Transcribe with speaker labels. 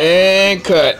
Speaker 1: And cut.